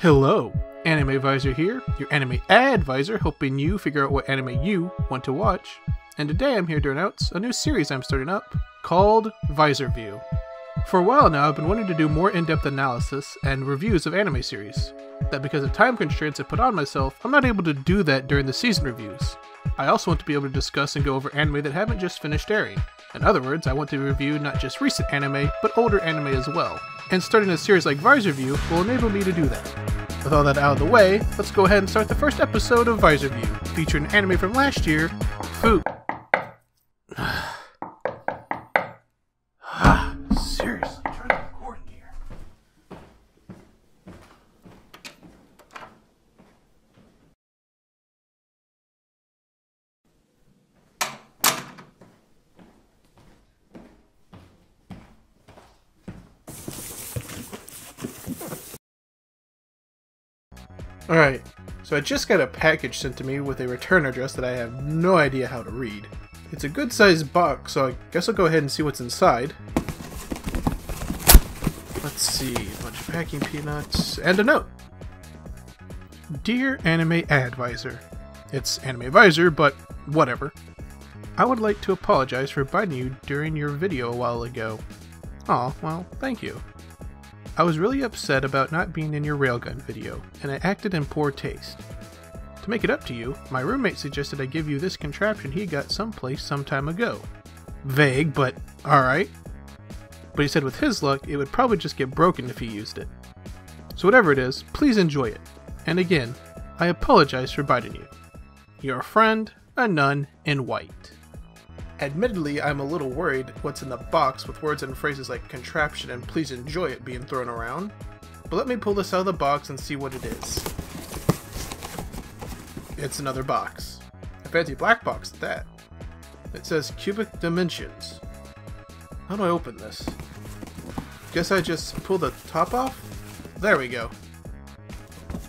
Hello, Anime Visor here, your anime advisor, helping you figure out what anime you want to watch. And today I'm here to announce a new series I'm starting up called Visor View. For a while now, I've been wanting to do more in depth analysis and reviews of anime series. That because of time constraints I put on myself, I'm not able to do that during the season reviews. I also want to be able to discuss and go over anime that haven't just finished airing. In other words, I want to review not just recent anime, but older anime as well. And starting a series like Visor View will enable me to do that. With all that out of the way, let's go ahead and start the first episode of Visor View, featuring anime from last year, Food. Seriously, try to record in here. Alright, so I just got a package sent to me with a return address that I have no idea how to read. It's a good sized box, so I guess I'll go ahead and see what's inside. Let's see, a bunch of packing peanuts, and a note. Dear Anime Advisor, it's Anime Visor, but whatever. I would like to apologize for biting you during your video a while ago. Aw, well, thank you. I was really upset about not being in your Railgun video, and I acted in poor taste. To make it up to you, my roommate suggested I give you this contraption he got someplace some time ago. Vague, but alright. But he said with his luck, it would probably just get broken if he used it. So whatever it is, please enjoy it. And again, I apologize for biting you. Your friend, a nun in white. Admittedly, I'm a little worried what's in the box with words and phrases like contraption and please enjoy it being thrown around. But let me pull this out of the box and see what it is. It's another box. A fancy black box at that. It says cubic dimensions. How do I open this? Guess I just pull the top off? There we go.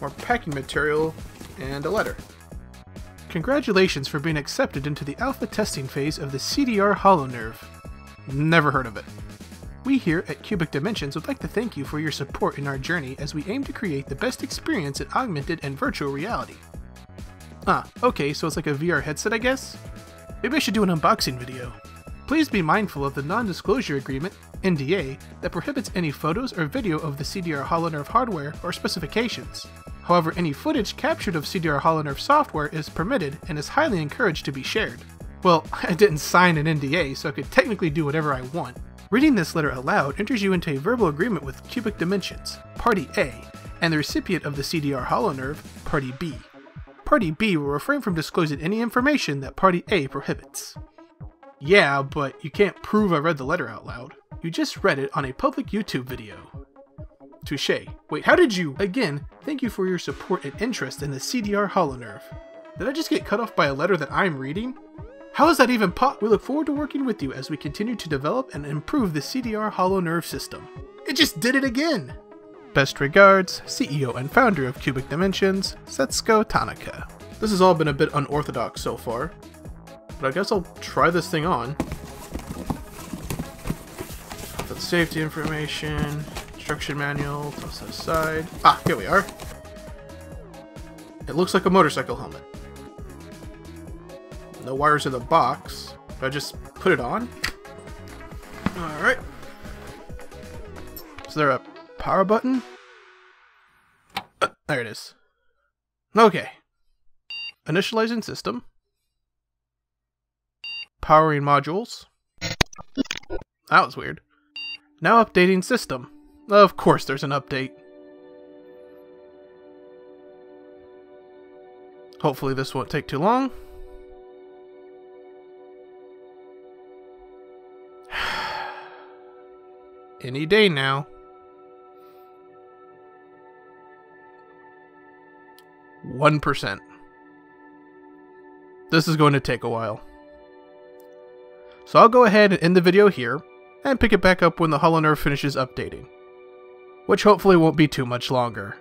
More packing material and a letter. Congratulations for being accepted into the alpha testing phase of the CDR HoloNerve. Never heard of it. We here at Cubic Dimensions would like to thank you for your support in our journey as we aim to create the best experience in augmented and virtual reality. Ah, okay, so it's like a VR headset, I guess? Maybe I should do an unboxing video. Please be mindful of the non-disclosure agreement, NDA, that prohibits any photos or video of the CDR HoloNerve hardware or specifications. However, any footage captured of CDR HoloNerve software is permitted and is highly encouraged to be shared. Well, I didn't sign an NDA, so I could technically do whatever I want. Reading this letter aloud enters you into a verbal agreement with Cubic Dimensions, Party A, and the recipient of the CDR HoloNerve, Party B. Party B will refrain from disclosing any information that Party A prohibits. Yeah, but you can't prove I read the letter out loud. You just read it on a public YouTube video. Touche. Wait, how did you? Again, thank you for your support and interest in the CDR HoloNerve. Did I just get cut off by a letter that I'm reading? How is that even pop? We look forward to working with you as we continue to develop and improve the CDR HoloNerve system. It just did it again! Best regards, CEO and founder of Cubic Dimensions, Setsuko Tanaka. This has all been a bit unorthodox so far, but I guess I'll try this thing on. The safety information, instruction manual, toss it aside. Ah, here we are. It looks like a motorcycle helmet. No wires in the box. I just put it on? Alright. Is there a power button? Uh, there it is. Okay. Initializing system. Powering modules. That was weird. Now updating system. Of course there's an update. Hopefully this won't take too long. Any day now. One percent. This is going to take a while. So I'll go ahead and end the video here, and pick it back up when the HoloNerve finishes updating. Which hopefully won't be too much longer.